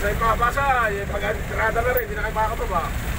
Basay pa, basay. Pag tirada na rin, hindi na kayo makakababa.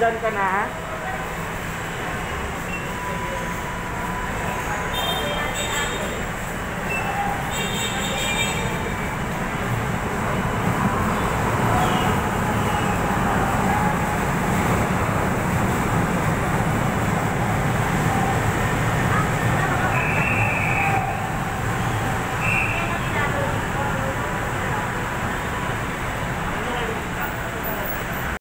जान का ना है।